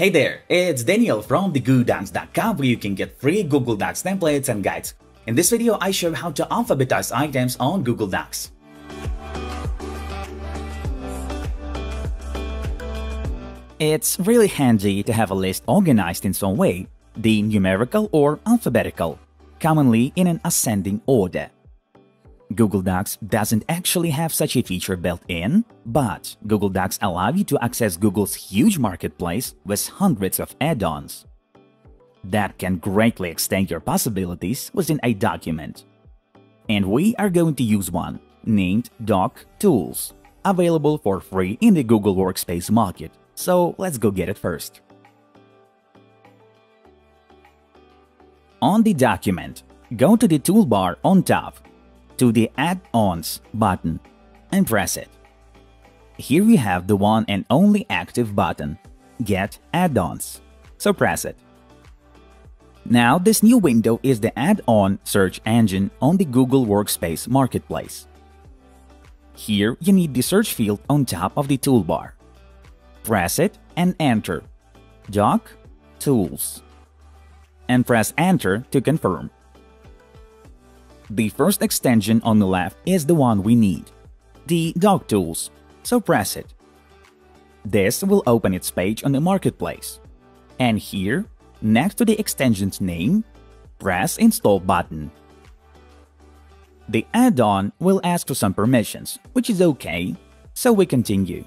Hey there, it's Daniel from thegoodocs.com where you can get free Google Docs templates and guides. In this video, I show how to alphabetize items on Google Docs. It's really handy to have a list organized in some way, the numerical or alphabetical, commonly in an ascending order. Google Docs doesn't actually have such a feature built in, but Google Docs allow you to access Google's huge marketplace with hundreds of add-ons. That can greatly extend your possibilities within a document. And we are going to use one, named Doc Tools, available for free in the Google Workspace Market, so let's go get it first. On the document, go to the toolbar on top to the Add-ons button and press it. Here we have the one and only active button, Get Add-ons, so press it. Now this new window is the add-on search engine on the Google Workspace Marketplace. Here you need the search field on top of the toolbar. Press it and enter Doc Tools and press enter to confirm. The first extension on the left is the one we need, the Doc Tools, so press it. This will open its page on the marketplace. And here, next to the extension's name, press Install button. The add-on will ask for some permissions, which is okay, so we continue.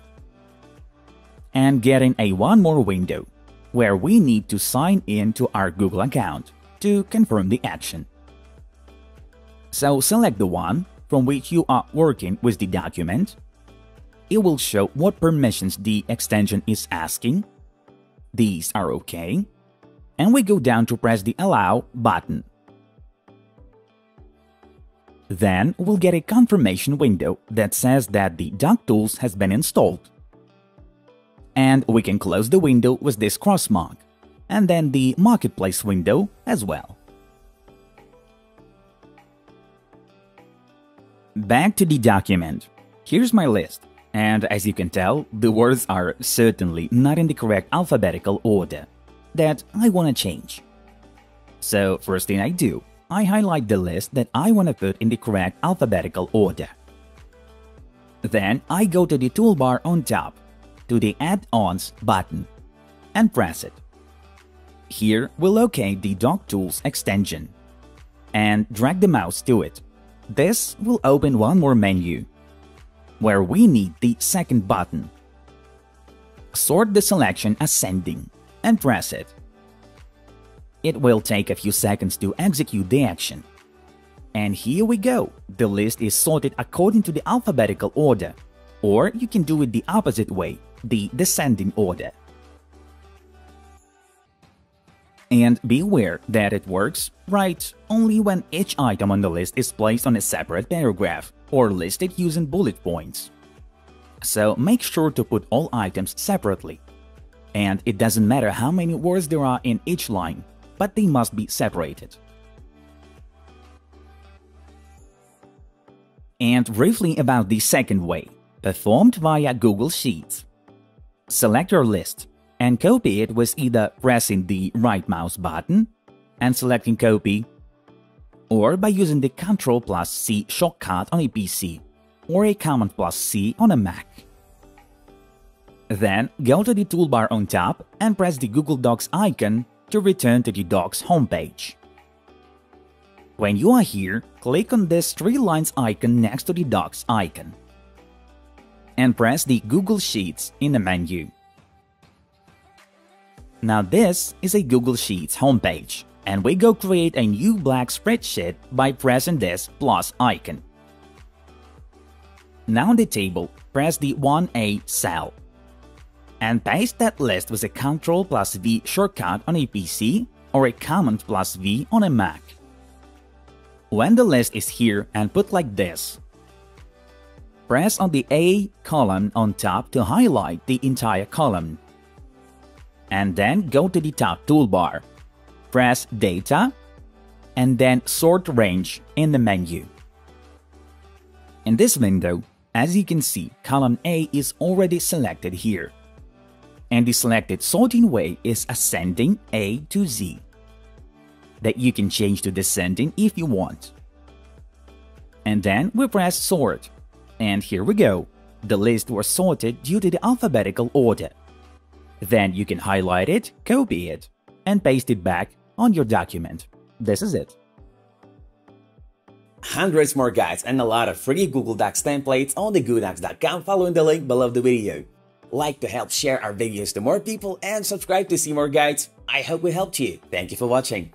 And getting a one more window, where we need to sign in to our Google account to confirm the action. So select the one from which you are working with the document. It will show what permissions the extension is asking. These are OK. And we go down to press the Allow button. Then we'll get a confirmation window that says that the Doc Tools has been installed. And we can close the window with this cross mark, and then the Marketplace window as well. Back to the document. Here's my list, and as you can tell, the words are certainly not in the correct alphabetical order that I want to change. So first thing I do, I highlight the list that I want to put in the correct alphabetical order. Then I go to the toolbar on top, to the Add-ons button, and press it. Here we'll locate the Doc Tools extension, and drag the mouse to it this will open one more menu, where we need the second button. Sort the selection ascending and press it. It will take a few seconds to execute the action. And here we go, the list is sorted according to the alphabetical order, or you can do it the opposite way, the descending order. And be aware that it works, right, only when each item on the list is placed on a separate paragraph or listed using bullet points. So make sure to put all items separately. And it doesn't matter how many words there are in each line, but they must be separated. And briefly about the second way, performed via Google Sheets. Select your list and copy it with either pressing the right mouse button and selecting copy, or by using the Ctrl plus C shortcut on a PC or a Command plus C on a Mac. Then go to the toolbar on top and press the Google Docs icon to return to the Docs homepage. When you are here, click on this three lines icon next to the Docs icon and press the Google Sheets in the menu. Now this is a Google Sheets homepage, and we go create a new black spreadsheet by pressing this plus icon. Now in the table, press the 1A cell and paste that list with a Ctrl plus V shortcut on a PC or a Command plus V on a Mac. When the list is here and put like this, press on the A column on top to highlight the entire column and then go to the top toolbar. Press Data and then Sort Range in the menu. In this window, as you can see, column A is already selected here. and the selected sorting way is ascending A to Z that you can change to descending if you want. And then we press sort. And here we go. The list was sorted due to the alphabetical order. Then you can highlight it, copy it, and paste it back on your document. This is it. Hundreds more guides and a lot of free Google Docs templates on the Goodocs.com following the link below the video. Like to help share our videos to more people and subscribe to see more guides. I hope we helped you. Thank you for watching.